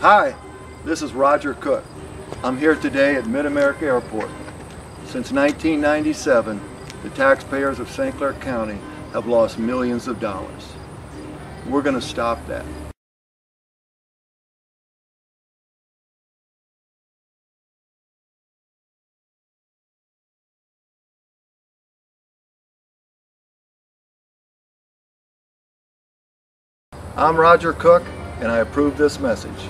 Hi, this is Rodger Cook. I'm here today at Mid-America Airport. Since 1997, the taxpayers of St. Clair County have lost millions of dollars. We're going to stop that. I'm Rodger Cook, and I approve this message.